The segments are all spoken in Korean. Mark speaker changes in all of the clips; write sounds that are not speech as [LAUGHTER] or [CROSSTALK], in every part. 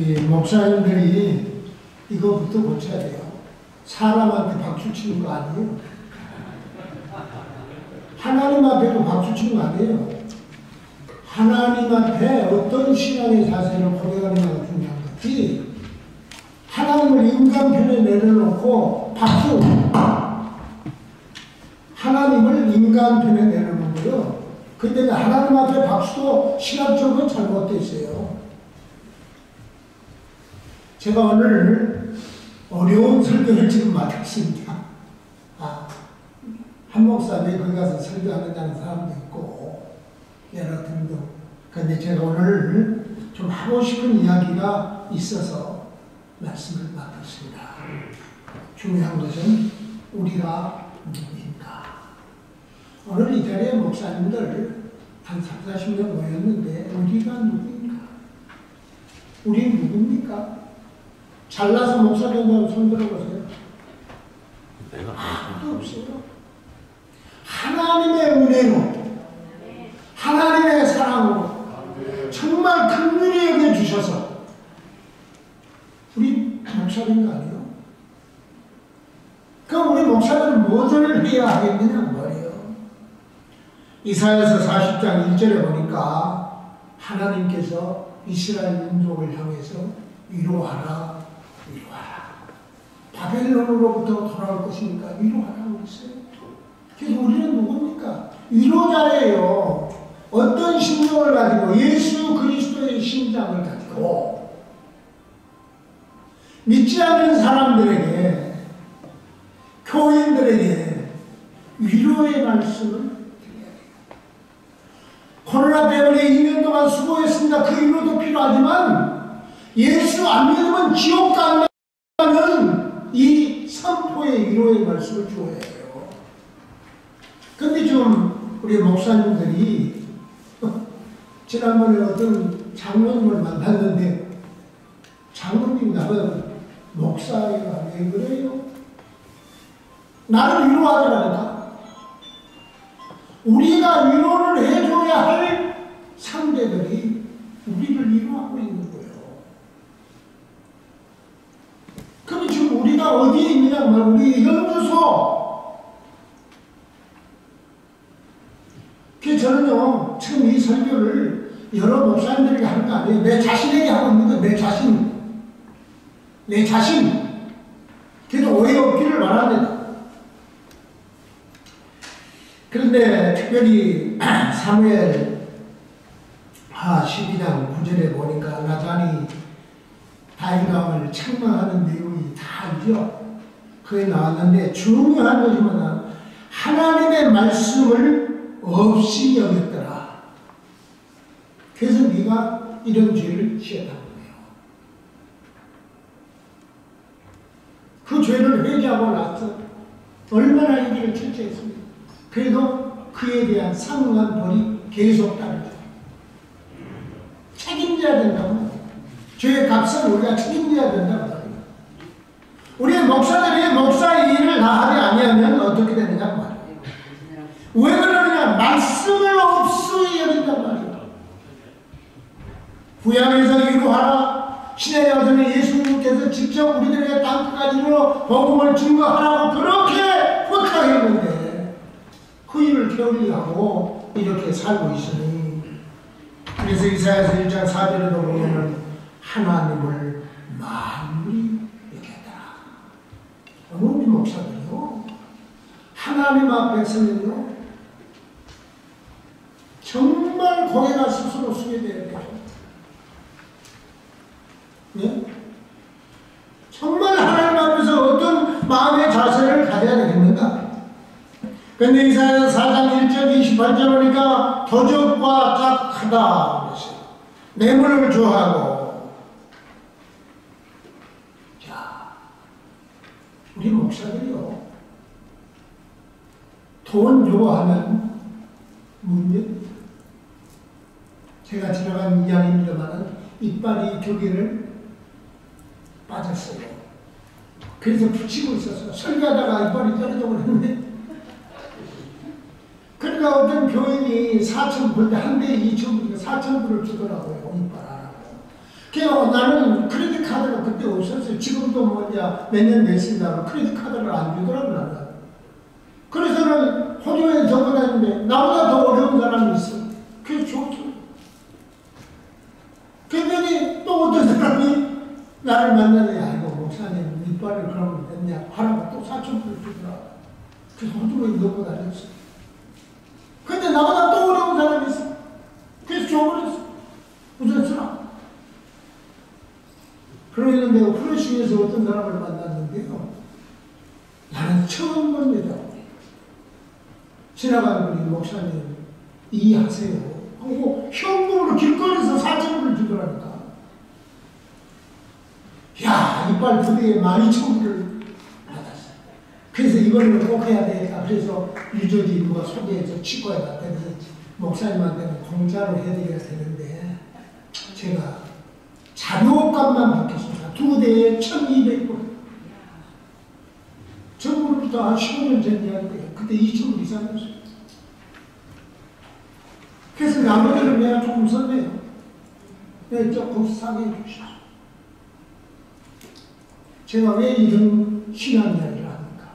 Speaker 1: 이 목사님들이 이거부터 고쳐야 돼요. 사람한테 박수 치는 거 아니에요. 하나님 앞에도 박수 치는 거 아니에요. 하나님 앞에 어떤 신앙의 자세를 고려하느냐가 중요한 거지. 하나님을 인간 편에 내려놓고 박수. 하나님을 인간 편에 내려놓는 거요. 근데 하나님 앞에 박수도 시각적으로 잘못되어 있어요. 제가 오늘 어려운 설교를 지금 맡았습니다. 아, 한 목사님이 거기 가서 설교하느냐는 사람도 있고, 여러 등등. 근데 제가 오늘 좀 하고 싶은 이야기가 있어서 말씀을 맡았습니다. 중요한 것은 우리가 누구인가. 오늘 이 자리에 목사님들 한 3, 40명 모였는데 우리가 누구인가? 우리 누굽니까? 잘나서 목사 된다고 손 들어보세요.
Speaker 2: 내가
Speaker 1: 아무도 없어요. 하나님의 은혜로, 하나님의 사랑으로, 정말 큰 일이 여겨 주셔서, 우리 목사된 거 아니에요? 그럼 우리 목사들은 무엇을 해야 하겠느냐 말이에요. 이사야서 40장 1절에 보니까 하나님께서 이스라엘 민족을 향해서 위로하라, 위로하라. 바벨론으로부터 돌아올 것이니까 위로하라고 했어요. 그래서 우리는 누굽니까? 위로자예요. 어떤 심정을 가지고 예수 그리스도의 심장을 가지고 믿지 않는 사람들에게 교인들에게 위로의 말씀을 드려야 돼요. 코로나 때문에 2년 동안 수고했습니다. 그 위로도 필요하지만 예수 안 믿으면 지옥 간다는 이 선포의 위로의 말씀을 주어야 해요. 근데 좀 우리 목사님들이 [LAUGHS] 지난번에 어떤 장로님을 만났는데 장로님 나는 목사가 왜 그래요? 나를 위로하더라니까. 우리가 위로를 해줘야 할 상대들이 우리를 위로하고 있는 거예요. 그럼 지금 우리가 어디에 있느냐 말 우리 연주소. 그 저는요 지금 이 설교를 여러 목사님들에게 하는 거 아니에요. 내 자신에게 하고 있는 거내 자신. 내 자신. 그래도 오해 없기를 바랍니다. 그런데 특별히 [CLEARS THROAT] 사무엘 하 12장 9절에 보니까 나단이 다윗왕을 책망하는 내용이 다 있죠. 그게 나왔는데 중요한 거지만 하나님의 말씀을 없이 여겼더라. 그래서 네가 이런 죄를 지었다는 거예요. 그 죄를 회개하고 나서 얼마나 이기를 철저했습니까? 그래도 그에 대한 상응한 벌이 계속 따르죠. 책임져야 된다고. 죄의 값을 우리가 책임져야 된다고 말이에요. 우리 목사들이 목사의 일을 다 하지 아니하면 어떻게 되느냐 말이에요. 왜 그러느냐? 말씀을 없이 여긴단 말이에요. 구약에서 위로하라. 신의 여전에 예수님께서 직접 우리들에게 땅끝까지로 복음을 증거하라고 그렇게 부탁했는데 그 일을 게을리하고 이렇게 살고 있으니 그래서 이사야서 1장 4절에도 보면은 하나님을 만물이. 어느 우리 목사들이요. 하나님 앞에 서면요. 정말 고개가 스스로 숙여져야 돼요. 네? 정말 하나님 앞에서 어떤 마음의 자세를 가져야 되겠는가? 근데 이사야 4장 1절 28절 보니까 도적과 짝하다. 뇌물을 좋아하고 자 목사들이요 돈 좋아하면 문제 제가 지나간 이야기입니다만 이빨이 두 개를 빠졌어요. 그래서 붙이고 있었어요. 설교하다가 이빨이 떨어져 버렸는데 그러니까 어떤 교인이 4천 불, 한 대에 2천 불, 4천 불을 주더라고요. 이빨 하라고. 그래서 나는 그 그때 없었어요. 지금도 뭐냐 몇년 됐습니다. 크레딧 카드를 안 주더라고요. 그래서는 호주에 적어 다니는데 나보다 더 어려운 사람이 있어. 그게 좋죠. 그랬더니 또 어떤 사람이 나를 만나더니 아이고 목사님 이빨을 그러면 됐냐 하라고 또 사천 불 주더라. 그래서 호주에 넣고 다녔어. 근데 나보다 또 어려운 사람이 있어. 그래서 줘버렸어. 무슨 쓰라. 그러는데 후레쉬에서 어떤 사람을 만났는데요. 나는 처음 본 여자. 지나가는 분이 목사님 이해하세요. 하고 현금으로 길거리에서 사천불을 주더라니까. 야, 이빨 두 대에 만 이천 불을 받았어. 그래서 이거는 꼭 해야 되겠다. 그래서 유저지 누가 소개해서 치과에 갔더니 목사님한테는 공짜로 해드려야 되는데 제가 자료값만 받겠습니다. 두 대에 1200불. 저거부터 한 15년 전 이야기예요. 그때 2천불 이상이었어요. 그래서 나머지는 내가 조금 썼네요. 네, 조금 싸게 해주시오. 제가 왜 이런 신앙 이야기를 합니까?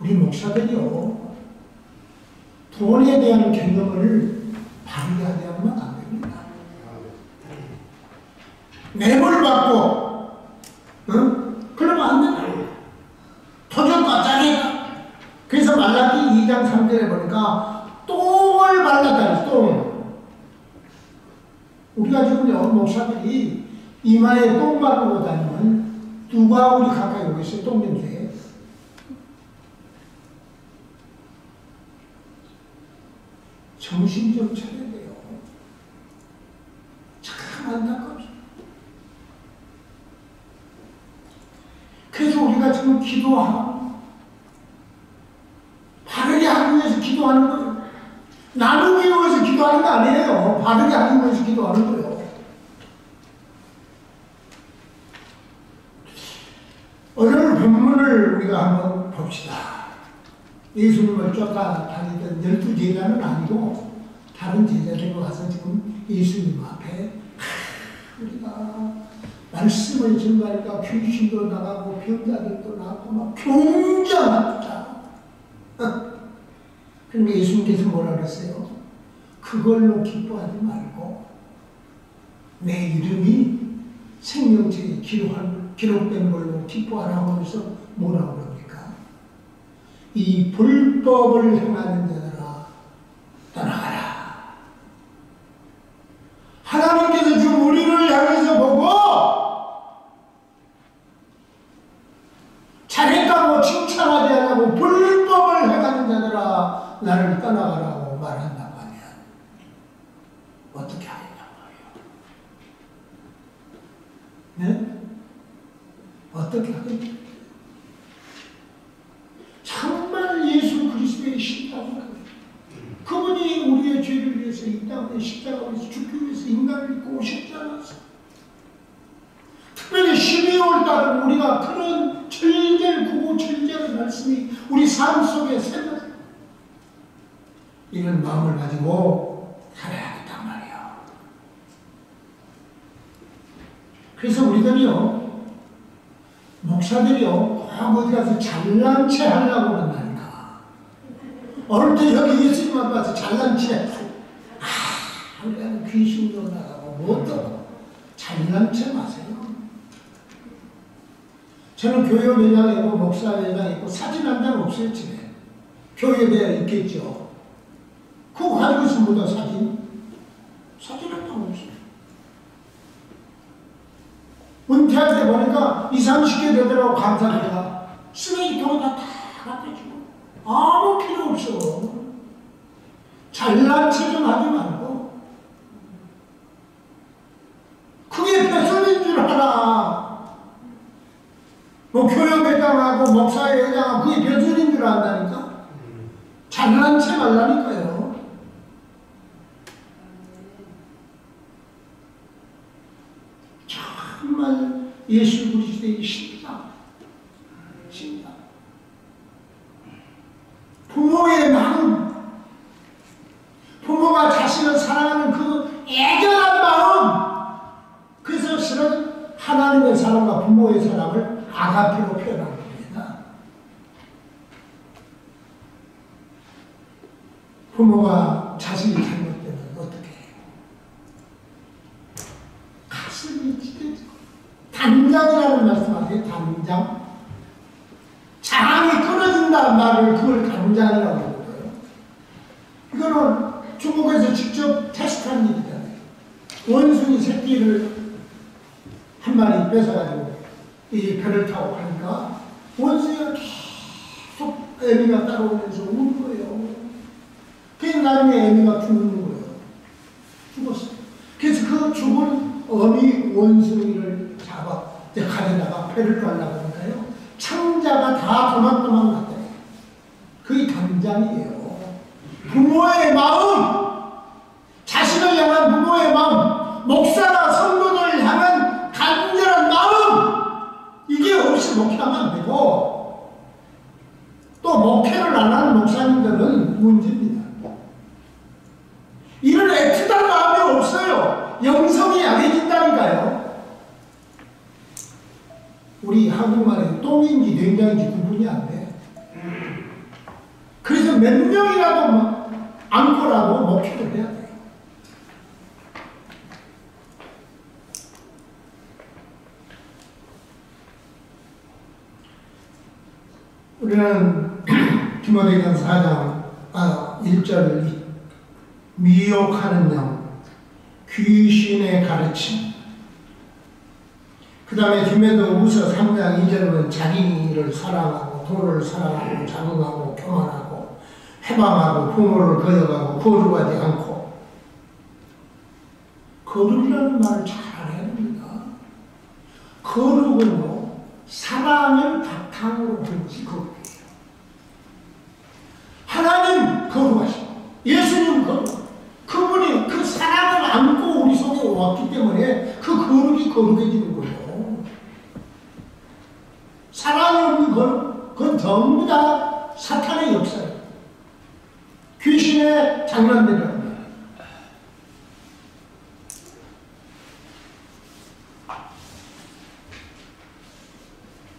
Speaker 1: 우리 목사들이요, 돈에 대한 개념을 하면 안 됩니다. 뇌물 받고, 응? 그러면 안 된다. 토종과 짜겠다. 그래서 말라기 2장 3절에 보니까 발랐다. 똥. 우리가 지금요 목사들이 이마에 똥 바르고 다니면 누가 우리 가까이 오고 있어요? 똥 냄새. 정신 좀 차려야 돼요. 참 안타깝죠. 그래서 우리가 지금 기도하고 바르게 하기 위해서 기도하는 거예요. 나누기 위해서 기도하는 거 아니에요. 바르게 하기 위해서 기도하는 거예요. 본문을 우리가 한번 봅시다. 예수님을 쫓아다니던 열두 제자는 아니고 다른 제자들과 가서 지금 예수님 앞에 하, 우리가 말씀을 전가니까 귀신도 나가고 병자들도 나가고 막 굉장합니다. 그럼 예수님께서 뭐라 그랬어요? 그걸로 기뻐하지 말고 내 이름이 생명책에 기록한, 기록된 걸로 기뻐하라고 하면서 뭐라고 그럽니까? 이 불법을 행하는 자들아 떠나가라. 하나님께서 지금 우리를 향해서 보고 잘했다고 칭찬하지 않고 불법을 행하는 자들아 나를 떠나가라고 말한다고 하면 어떻게 하겠냐고 말이에요. 네? 어떻게 하겠냐? 정말 예수 그리스도의 신앙은 그분이 우리의 죄를 위해서 이 땅에 십자가에서 죽기 위해서 인간을 입고 오셨지 않았어? 특별히 12월 달은 우리가 그런 절절 구구절절의 말씀이 우리 삶 속에 새겨 이런 마음을 가지고 살아야겠단 말이에요. 그래서 우리들이요, 목사들이요, 꼭 어디 가서 잘난 체 하려고 한다니까. 어느 때 여기 예수님 앞에 와서 잘난 체, 아, 귀신도 나가고, 뭐도 잘난 체 마세요. 저는 교회 매장에 있고, 목사 매장에 있고, 사진 한 장 없어요, 집에. 교회에 있겠죠. 그거 가지고 뭐다, 사진? 사진 한장 없어요. 은퇴할 때 보니까 20, 30개 되더라고 감사합니다. 쓰레기 통에다 다 갖다 주고 아무 필요 없어. 잘난 체좀 하지 말고 그게 뺏어낸 줄 알아. 뭐 교육회장하고 목사회장하고 그게 뺏어낸 줄 안다니까. 잘난 체 말라니까요. 정말 예수 그리스도의 신당, 신당. 부모의 마음, 부모가 자신을 사랑하는 그 애절한 마음, 그래서 실은 하나님의 사랑과 부모의 사랑을 아가페로 표현한 겁니다. 부모가 자식이 잘못되면 어떻게 해요? 가슴이 찢어지고 단장이라는 말씀하세요. 단장. 장이 끊어진다는 말을 그걸 단장이라고 하는 거예요. 이거는 중국에서 직접 테스트한 일이잖아요. 원숭이 새끼를 한 마리 뺏어가지고 이 배를 타고 가니까 원숭이가 계속 애미가 따라오면서 우는 거예요. 그래서 나중에 애미가 죽는 거예요. 죽었어요. 그래서 그 죽은 어미 원숭이를 잡아 이제 가져다가 배를 깔라고 하니까요. 창자가 다 도망도망 갔대요. 그게 단장이에요. 부모의 마음, 자신을 향한 부모의 마음, 목사나 성도들을 향한 간절한 마음, 이게 없이 목회하면 안 되고, 또 목회를 안 하는 목사님들은 문제입니다. 이런 애틋한 마음이 없어요. 영성이 약해진다니까요. 우리 한국말에 똥인지 된장인지 구분이 안 돼. 그래서 몇 명이라도 뭐 안고라도 목표를 해야 돼요. 우리는 디모데전 4장 아, 1절 미혹하는 영, 귀신의 가르침 그 다음에 디모데 우서 3장 2절은 자기를 사랑하고 돈을 사랑하고 자긍하고 교만하고 해방하고 부모를 거역하고 거룩하지 않고 거룩이라는 말을 잘 알아야 됩니다. 거룩은요 사랑을 바탕으로 한 것이 거룩이에요. 하나님 거룩하시고 예수님 거룩 그분이 그 사랑을 안고 우리 속에 왔기 때문에 그 거룩이 거룩해지는 거예요. 사랑이 없는 건, 그건 전부 다 사탄의 역사예요. 귀신의 장난들이랍니다.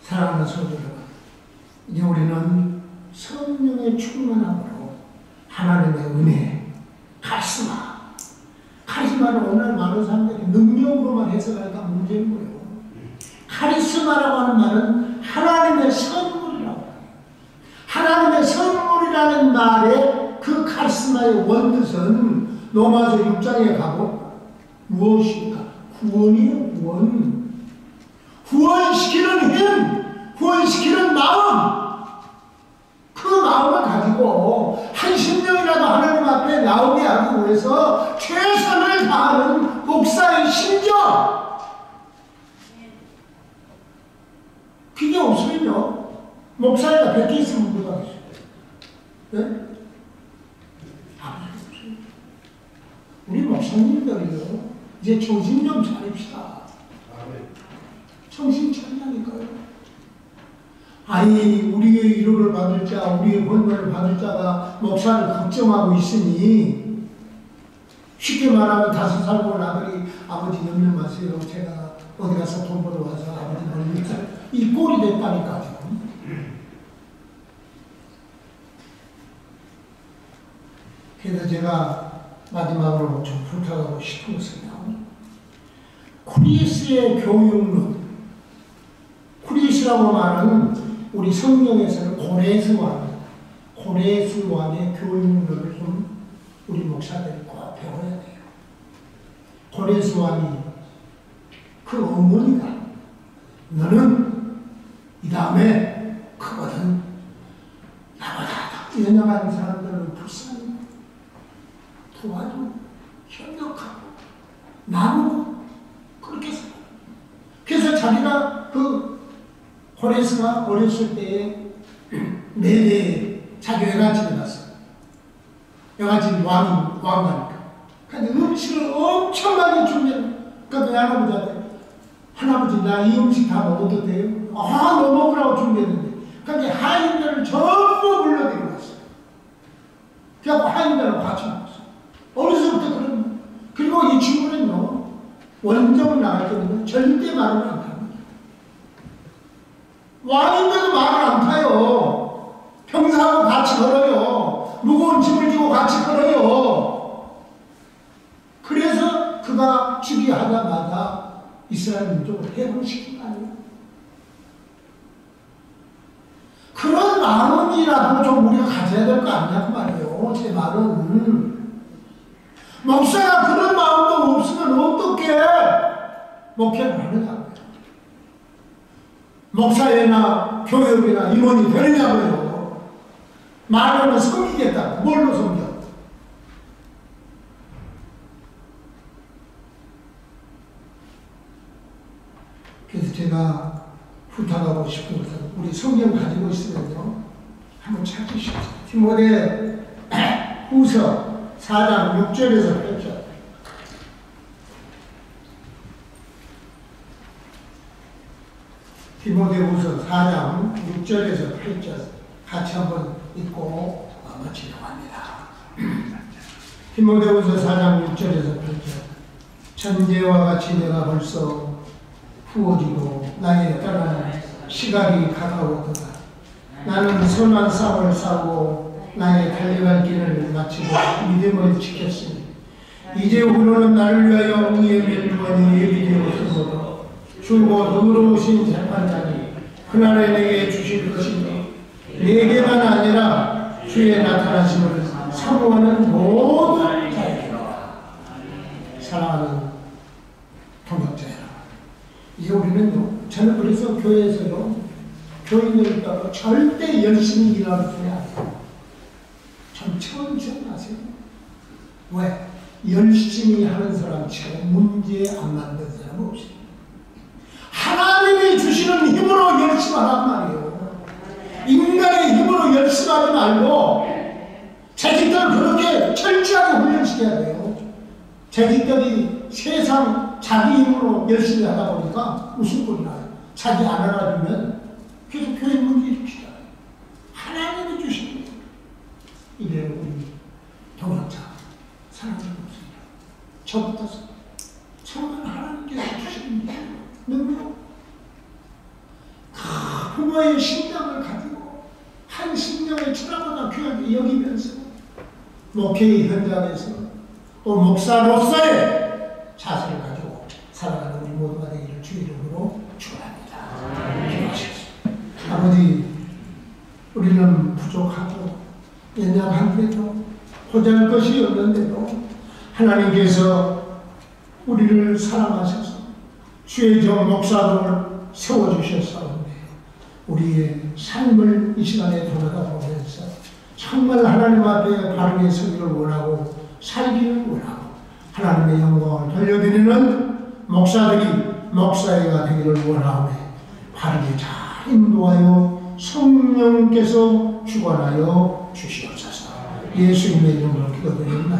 Speaker 1: 사랑하는 성도들 이제 우리는 성령의 충만함으로 하나님의 은혜, 카리스마, 카리스마를 오늘 많은 사람들이 능력으로만 해석하니까 문제인 거예요. 카리스마라고 하는 말은 하나님의 선물이라고. 하나님의 선물이라는 말의 그 카리스마의 원뜻은 로마서 6장에 가고 무엇입니까? 구원이요, 구원. 구원시키는 힘, 구원시키는 마음. 그 마음을 가지고 한 심령이라도 하나님 앞에 나오게 하기 위해서 다하는 목사의 심정. 그게 없으면요, 목사가 100개 있으면 못 하겠어요. 네? 우리 목사님들이요, 이제 정신 좀 차립시다. 정신 차리라니까요. 아니, 우리의 위로를 받을 자, 우리의 번뇌를 받을 자가 목사를 걱정하고 있으니, 쉽게 말하면 다섯 살 먹은 아들이 아버지 염려 마세요. 제가 어디 가서 돈 벌어 와서 아버지 멀리서 이 꼴이 됐다니까 지금. 그래서 제가 마지막으로 좀 부탁하고 싶은 것은요. 쿠리스의 교육론, 쿠리스라고 말하는 우리 성경에서는 고레스왕, 고레스왕의 교육론을 좀 우리 목사들이 꼭 배워야 돼요. 고레스 왕이 그 어머니가 너는 이 다음에 크거든 나보다 더 연약한 사람들을 불쌍히 도와주고 협력하고 나누고 그렇게 살아. 그래서 자기가 그 호레스가 어렸을 때에 [CLEARS THROAT] 내내 자기 외갓집에 갔어. 외갓집 왕, 왕가니까. 근데 음식을 엄청 많이 준비해. 그러니까 내 할아버지한테 할아버지 나 이 음식 다 먹어도 돼요? 아, 너 먹으라고 준비했는데. 그러니까 하인들을 전부 불러들이고 왔어. 그래갖고 같이 먹었어. 어려서부터 그런. 그리고 이 친구는요, 원정 나갈 때는 절대 말을 안 합니다. 왕인데도 말을 안 타요. 병사하고 같이 걸어요. 무거운 짐을 지고 같이 걸어요. 그래서 그가 즉위하자마자 이스라엘 민족을 해방시킨 거 아니에요. 그런 마음이라도 좀 우리가 가져야 될 거 아니냐고 말이에요. 제 말은. 목사가 그런 마음도 없으면 어떻게 목회를 하느냐고요. 목사회나 교육이나 임원이 되느냐고요. 말로는 섬기겠다. 뭘로 섬겨? 그래서 제가 부탁하고 싶은 것은 우리 성경 가지고 있으면요. 한번 찾으십시오. 디모데 [CLEARS THROAT] 후서 4장 6절에서 8절. 디모데 후서 4장 6절에서 8절 같이 한번 읽고 마치려고 합니다. 디모데후서 4장 6절에서 8절 천재와 같이 내가 벌써 부어지고 나의 떠나는 시각이 가까웠도다. 나는 선한 싸움을 싸고 나의 달려갈 길을 마치고 믿음을 지켰으니 이제 우리는 나를 위하여 의의 멸관이 예비되었으므로 주고 의로우신 재판장이 그날에 내게 주실 것이니 내게만 아니라 주의 나타나심을 사모하는 모든 자에게라 사랑하는 동역자 여러분 이제 우리는요 저는 그래서 교회에서요 교인을 따로 절대 열심히 일하는 안 해요 참 천천히 하세요 왜? 열심히 하는 사람처럼 문제 안 만든 사람 없어요 하나님이 주시는 힘으로 열심히 하란 말이에요. 인간의 힘으로 열심히 하지 말고 자식들 그렇게 철저하게 훈련시켜야 돼요. 자식들이 세상 자기 힘으로 열심히 하다 보니까 꼴이 나요? 자기 안 알아주면 계속 교회 문제 일으키잖아요. 하나님이 주시는 거예요. 이래 우리 동역자 사랑하는 것입니다. 저부터 정말 하나님께서 주시는 거예요. 능력, 부모의 심장을 가지고 한 심령의 철학보다 귀하게 여기면서 목회의 현장에서 또 목사로서의 자세를 가지고 살아가는 우리 모두가 되기를 주의 이름으로 축원합니다. 아버지, 우리는 부족하고 연약한데도 보잘 것이 없는데도 하나님께서 우리를 사랑하셔서 주의 종 목사들을 세워주셨사온데 우리의 삶을 이 시간에 돌아다 보면서 정말 하나님 앞에 바르게 서기를 원하고 살기를 원하고 하나님의 영광을 돌려드리는 목사들이 목사회가 되기를 원하오매 바르게 잘 인도하여 성령께서 주관하여 주시옵소서 예수님의 이름으로 기도드립니다.